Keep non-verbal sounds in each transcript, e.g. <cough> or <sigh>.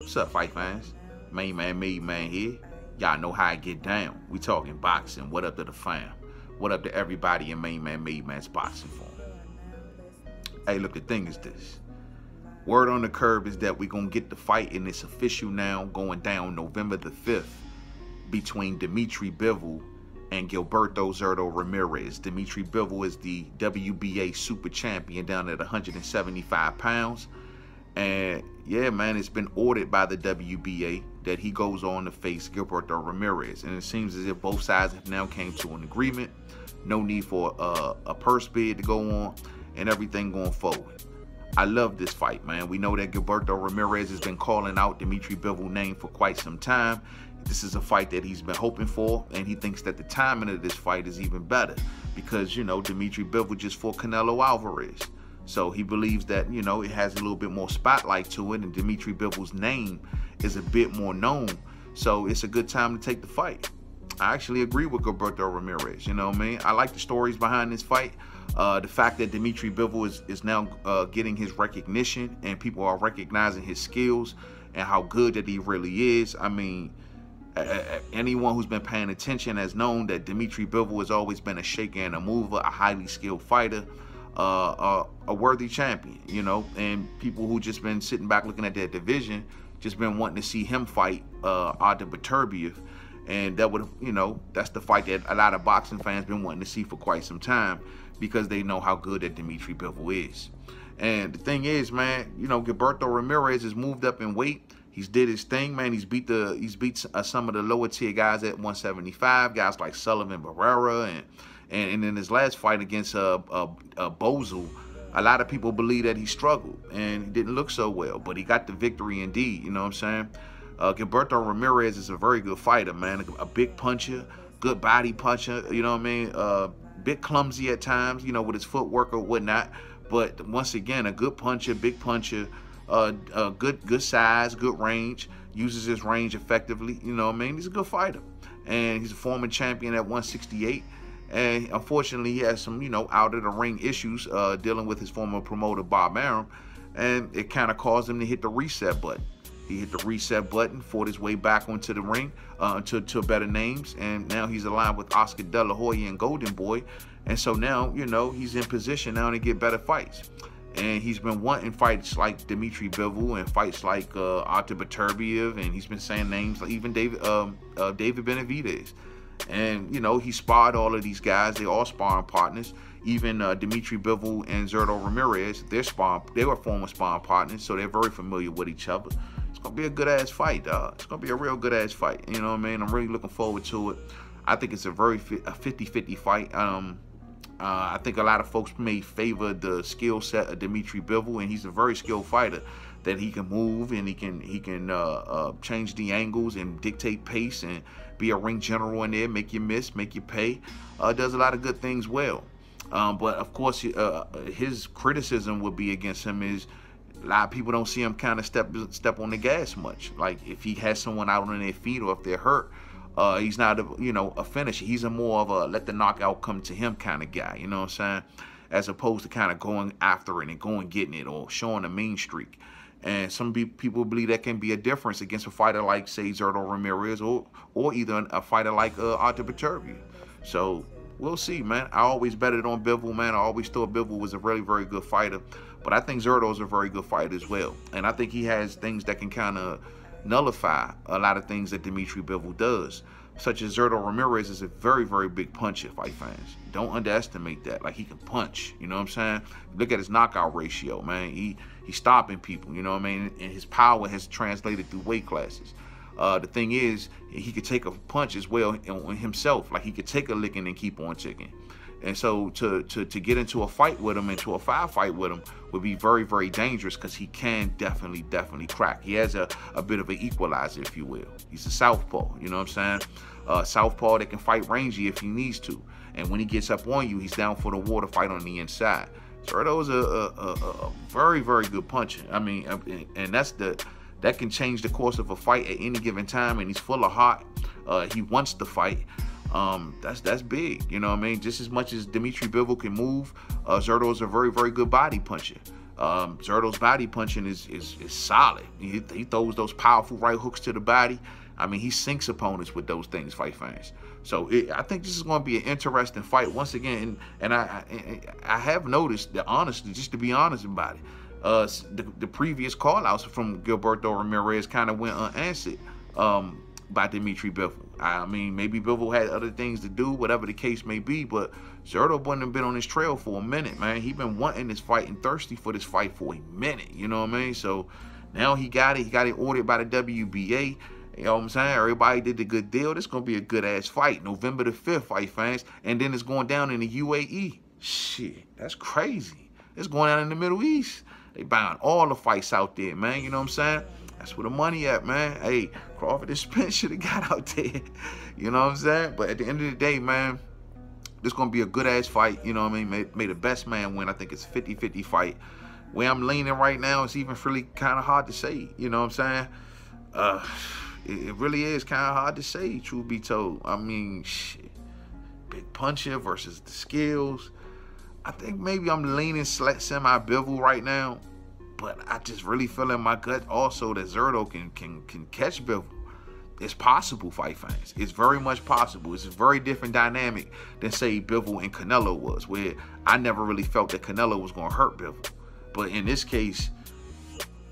What's up, fight fans? Main man, Mademan here. Y'all know how I get down. We talking boxing. What up to the fam? What up to everybody in Main Man, Mademan's boxing form? Hey, look, the thing is this. Word on the curb is that we're gonna get the fight, and it's official now, going down November the 5th between Dimitri Bivol and Gilberto Zurdo Ramirez. Dimitri Bivol is the WBA super champion down at 175 pounds. And yeah, man, it's been ordered by the WBA that he goes on to face Gilberto Ramirez. And it seems as if both sides have now came to an agreement. No need for uh, a purse bid to go on and everything going forward. I love this fight, man. We know that Gilberto Ramirez has been calling out Dimitri Bivol's name for quite some time. This is a fight that he's been hoping for, and he thinks that the timing of this fight is even better because, you know, Dimitri Bivol just fought Canelo Alvarez. So he believes that, you know, it has a little bit more spotlight to it and Dimitri Bivol's name is a bit more known. So it's a good time to take the fight. I actually agree with Gilberto Ramirez, you know what I mean? I like the stories behind this fight. Uh, the fact that Dimitri Bivol is, is now uh, getting his recognition and people are recognizing his skills and how good that he really is. I mean, anyone who's been paying attention has known that Dimitri Bivol has always been a shaker and a mover, a highly skilled fighter a, a, worthy champion, you know, and people who just been sitting back looking at that division, just been wanting to see him fight uh, Artur Beterbiev, and that would, you know, that's the fight that a lot of boxing fans been wanting to see for quite some time because they know how good that Dimitri Bivol is. And the thing is, man, you know, Gilberto Ramirez has moved up in weight. He's did his thing, man. He's beat the he's beat uh, some of the lower tier guys at 175, guys like Sullivan Barrera and and, and in his last fight against uh, uh, uh, Boesel, a lot of people believe that he struggled and he didn't look so well, but he got the victory indeed. You know what I'm saying? Uh, Gilberto Ramirez is a very good fighter, man. A, a, big puncher, good body puncher. You know what I mean? Uh, bit clumsy at times, you know, with his footwork or whatnot. But once again, a good puncher, big puncher, uh, good good size, good range. Uses his range effectively. You know I mean? He's a good fighter, and he's a former champion at 168. And unfortunately, he has some, you know, out of the ring issues uh, dealing with his former promoter, Bob Arum. And it kind of caused him to hit the reset button. He hit the reset button, fought his way back onto the ring uh, to, to better names. And now he's aligned with Oscar De La Hoya and Golden Boy. And so now, you know, he's in position now to get better fights. And he's been wanting fights like Dimitri Bivol and fights like uh, Beterbiev. And he's been saying names like even David, um, uh, David Benavidez. And, you know, he sparred all of these guys. They all sparring partners. Even uh, Dimitri Bivol and Zurdo Ramirez, they're sparring, they were former sparring partners, so they're very familiar with each other. It's to be a good-ass fight, dog. It's to be a real good-ass fight. You know what I mean? I'm really looking forward to it. I think it's a very 50-50 fight. Um, uh, I think a lot of folks may favor the skill set of Dimitri Bivol, and he's a very skilled fighter that he can move and he can he can uh, uh, change the angles and dictate pace and be a ring general in there, make you miss, make you pay. Uh, does a lot of good things well. Um, but of course, uh, his criticism would be against him is a lot of people don't see him kind of step step on the gas much. Like if he has someone out on their feet or if they're hurt, uh, he's not a you know a finisher. He's a more of a let the knockout come to him kind of guy. You know what I'm saying? As opposed to kind of going after it and going getting it or showing a mean streak. And some people believe that can be a difference against a fighter like, say, Zurdo Ramirez or, or either a fighter like uh, Artur Beterbiev. So we'll see, man. I always betted on Bivol, man. I always thought Bivol was a really, very good fighter. But I think Zurdo is a very good fighter as well. And I think he has things that can kind of nullify a lot of things that Dimitri Bivol does such as Zurdo Ramirez is a very, very big puncher, fight fans. Don't underestimate that. Like, he can punch, you know what I'm saying? Look at his knockout ratio, man. He He's stopping people, you know what I mean? And his power has translated through weight classes. Uh, the thing is, he could take a punch as well himself. Like, he could take a licking and keep on ticking. And so to, to, to get into a fight with him, into a firefight with him, would be very, very dangerous because he can definitely, definitely crack. He has a, a bit of an equalizer, if you will. He's a southpaw, you know what I'm saying? Uh, southpaw that can fight rangy if he needs to. And when he gets up on you, he's down for the war to fight on the inside. Zurdo is a, a, a, a, very, very good puncher. I mean, and that's the that can change the course of a fight at any given time. And he's full of heart. Uh, he wants to fight. Um, that's that's big. You know what I mean? Just as much as Dimitri Bivol can move, uh, Zurdo is a very, very good body puncher. Um, Zurdo's body punching is is, is solid. He, he throws those powerful right hooks to the body. I mean, he sinks opponents with those things, fight fans. So it, I think this is going to be an interesting fight once again. And, and I, I, I have noticed that honestly, just to be honest about it, uh, the, the previous call outs from Gilberto Ramirez kind of went unanswered um, by Dimitri Bivol. I mean, maybe Bivol had other things to do, whatever the case may be, but Zurdo wouldn't been on his trail for a minute, man. He been wanting this fight and thirsty for this fight for a minute, you know what I mean? So now he got it. He got it ordered by the WBA. You know what I'm saying? Everybody did the good deal. This gonna be a good ass fight. November the 5th, fight fans. And then it's going down in the UAE. Shit, that's crazy. It's going down in the Middle East. They buying all the fights out there, man. You know what I'm saying? That's where the money at, man. Hey, Crawford and Spence <laughs> should have got out there. You know what I'm saying? But at the end of the day, man, this gonna be a good ass fight. You know what I mean? May, may the best man win. I think it's 50-50 fight. Where I'm leaning right now, it's even really kind of hard to say. You know what I'm saying? Uh it, really is kind of hard to say, truth be told. I mean, shit, big puncher versus the skills. I think maybe I'm leaning semi-Bivol right now, but I just really feel in my gut also that Zurdo can can can catch Bivol. It's possible, fight fans. It's very much possible. It's a very different dynamic than say Bivol and Canelo was, where I never really felt that Canelo was going to hurt Bivol. But in this case,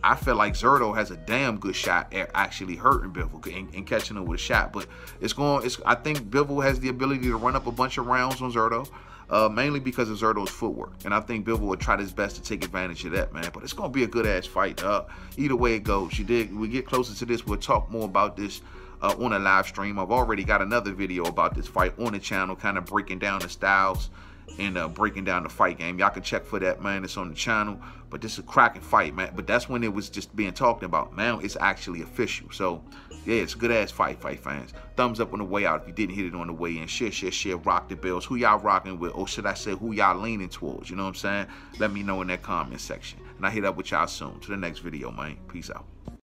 I feel like Zurdo has a damn good shot at actually hurting Bivol and, and, catching him with a shot. But it's going. It's. I think Bivol has the ability to run up a bunch of rounds on Zurdo, uh, mainly because of Zurdo's footwork. And I think Bivol would try his best to take advantage of that, man. But it's going to be a good ass fight. Uh, either way it goes, you did. We get closer to this. We'll talk more about this. Uh, on a live stream. I've already got another video about this fight on the channel, kind of breaking down the styles and uh, breaking down the fight game. Y'all can check for that, man. It's on the channel. But this is a cracking fight, man. But that's when it was just being talked about. Now it's actually official. So, yeah, it's a good-ass fight, fight fans. Thumbs up on the way out if you didn't hit it on the way in. Share, share, share. Rock the bells. Who y'all rocking with? Or should I say who y'all leaning towards? You know what I'm saying? Let me know in that comment section. And I hit up with y'all soon. To the next video, man. Peace out.